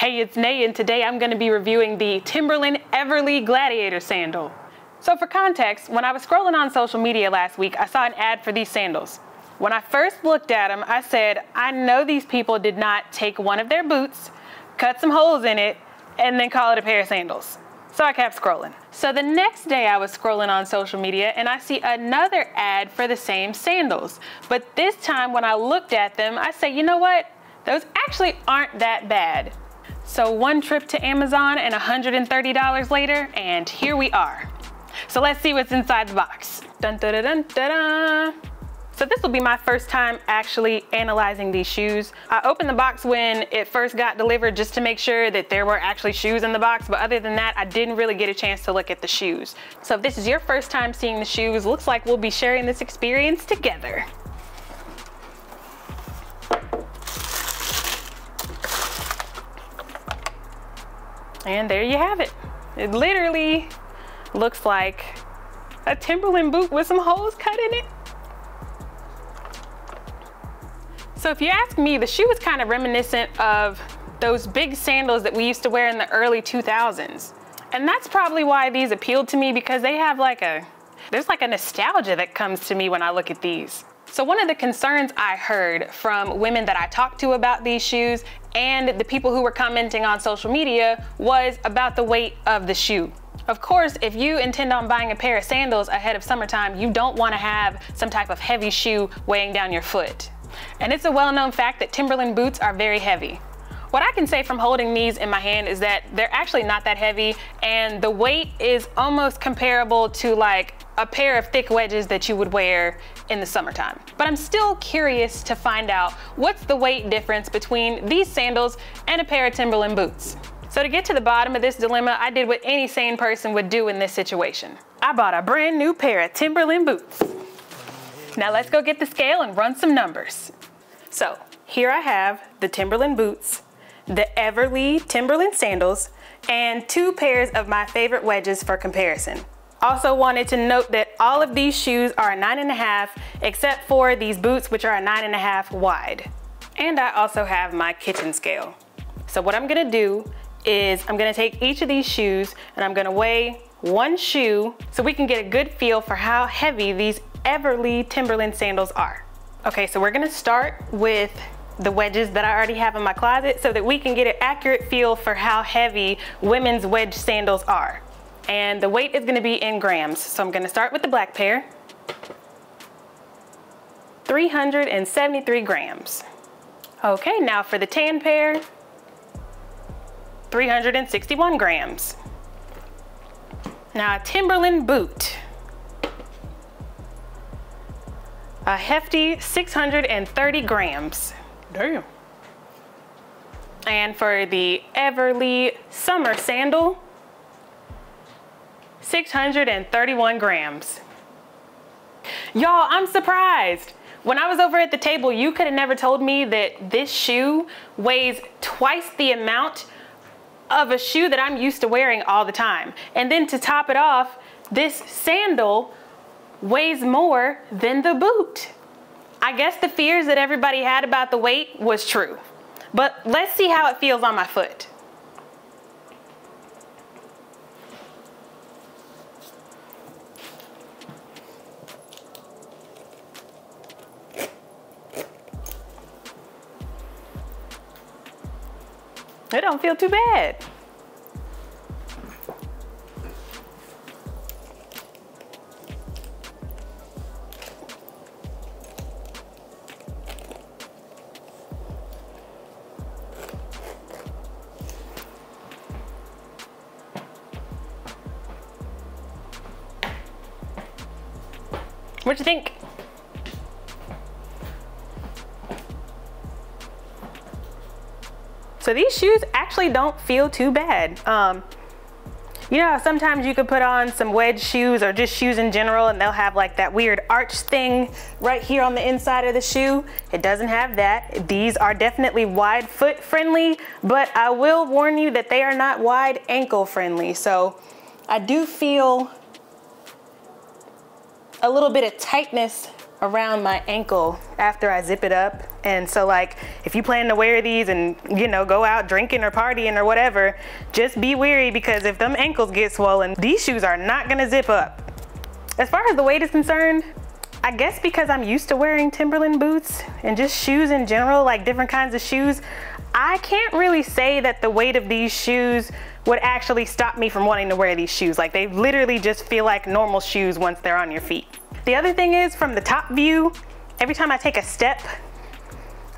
Hey, it's Nay, and today I'm gonna be reviewing the Timberland Everleigh Gladiator Sandal. So for context, when I was scrolling on social media last week, I saw an ad for these sandals. When I first looked at them, I said, I know these people did not take one of their boots, cut some holes in it, and then call it a pair of sandals. So I kept scrolling. So the next day I was scrolling on social media and I see another ad for the same sandals. But this time when I looked at them, I say, you know what? Those actually aren't that bad. So one trip to Amazon and $130 later, and here we are. So let's see what's inside the box. Dun, dun, dun, dun, So this will be my first time actually analyzing these shoes. I opened the box when it first got delivered just to make sure that there were actually shoes in the box, but other than that, I didn't really get a chance to look at the shoes. So if this is your first time seeing the shoes, looks like we'll be sharing this experience together. And there you have it. It literally looks like a Timberland boot with some holes cut in it. So if you ask me, the shoe is kind of reminiscent of those big sandals that we used to wear in the early 2000s. And that's probably why these appealed to me because they have like a, there's like a nostalgia that comes to me when I look at these. So one of the concerns I heard from women that I talked to about these shoes and the people who were commenting on social media was about the weight of the shoe. Of course, if you intend on buying a pair of sandals ahead of summertime, you don't want to have some type of heavy shoe weighing down your foot. And it's a well-known fact that Timberland boots are very heavy. What I can say from holding these in my hand is that they're actually not that heavy and the weight is almost comparable to like a pair of thick wedges that you would wear in the summertime. But I'm still curious to find out what's the weight difference between these sandals and a pair of Timberland boots. So to get to the bottom of this dilemma, I did what any sane person would do in this situation. I bought a brand new pair of Timberland boots. Now let's go get the scale and run some numbers. So here I have the Timberland boots, the Everleigh Timberland sandals, and two pairs of my favorite wedges for comparison. Also wanted to note that all of these shoes are a nine and a half, except for these boots, which are a nine and a half wide. And I also have my kitchen scale. So what I'm gonna do is I'm gonna take each of these shoes and I'm gonna weigh one shoe so we can get a good feel for how heavy these Everleigh Timberland sandals are. Okay, so we're gonna start with the wedges that I already have in my closet so that we can get an accurate feel for how heavy women's wedge sandals are and the weight is gonna be in grams. So I'm gonna start with the black pair. 373 grams. Okay, now for the tan pair, 361 grams. Now a Timberland boot. A hefty 630 grams. Damn. And for the Everleigh summer sandal, 631 grams. Y'all, I'm surprised. When I was over at the table, you could have never told me that this shoe weighs twice the amount of a shoe that I'm used to wearing all the time. And then to top it off, this sandal weighs more than the boot. I guess the fears that everybody had about the weight was true. But let's see how it feels on my foot. It don't feel too bad. What do you think? So these shoes actually don't feel too bad. Um, you know, sometimes you could put on some wedge shoes or just shoes in general and they'll have like that weird arch thing right here on the inside of the shoe. It doesn't have that. These are definitely wide foot friendly, but I will warn you that they are not wide ankle friendly. So I do feel a little bit of tightness around my ankle after I zip it up. And so like, if you plan to wear these and you know, go out drinking or partying or whatever, just be wary because if them ankles get swollen, these shoes are not gonna zip up. As far as the weight is concerned, I guess because I'm used to wearing Timberland boots and just shoes in general, like different kinds of shoes, I can't really say that the weight of these shoes would actually stop me from wanting to wear these shoes. Like they literally just feel like normal shoes once they're on your feet. The other thing is from the top view, every time I take a step,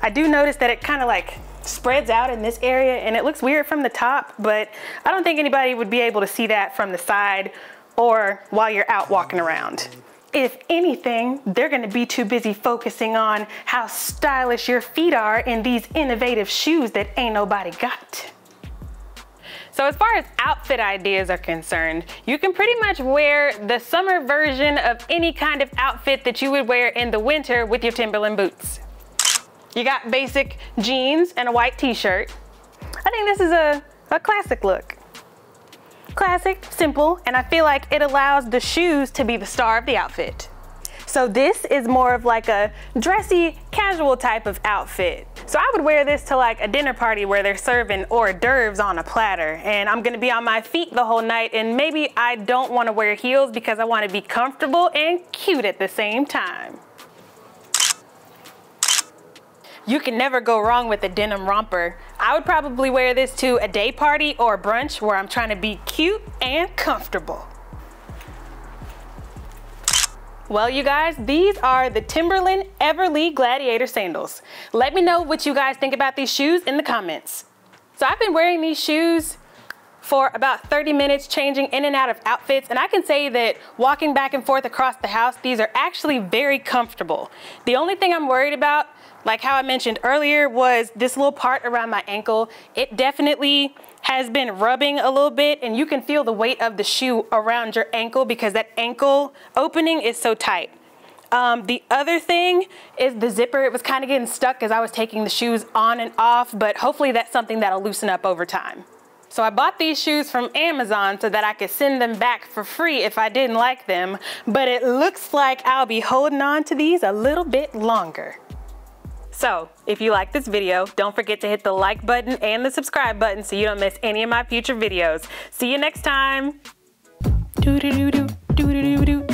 I do notice that it kind of like spreads out in this area and it looks weird from the top, but I don't think anybody would be able to see that from the side or while you're out walking around. If anything, they're gonna be too busy focusing on how stylish your feet are in these innovative shoes that ain't nobody got. So as far as outfit ideas are concerned, you can pretty much wear the summer version of any kind of outfit that you would wear in the winter with your Timberland boots. You got basic jeans and a white t-shirt. I think this is a, a classic look. Classic, simple, and I feel like it allows the shoes to be the star of the outfit. So this is more of like a dressy, casual type of outfit. So I would wear this to like a dinner party where they're serving hors d'oeuvres on a platter and I'm gonna be on my feet the whole night and maybe I don't wanna wear heels because I wanna be comfortable and cute at the same time. You can never go wrong with a denim romper. I would probably wear this to a day party or brunch where I'm trying to be cute and comfortable. Well, you guys, these are the Timberland Everleigh Gladiator sandals. Let me know what you guys think about these shoes in the comments. So I've been wearing these shoes for about 30 minutes changing in and out of outfits and I can say that walking back and forth across the house these are actually very comfortable. The only thing I'm worried about like how I mentioned earlier was this little part around my ankle. It definitely has been rubbing a little bit and you can feel the weight of the shoe around your ankle because that ankle opening is so tight. Um, the other thing is the zipper. It was kind of getting stuck as I was taking the shoes on and off, but hopefully that's something that'll loosen up over time. So I bought these shoes from Amazon so that I could send them back for free if I didn't like them, but it looks like I'll be holding on to these a little bit longer. So if you like this video, don't forget to hit the like button and the subscribe button so you don't miss any of my future videos. See you next time. Doo -doo -doo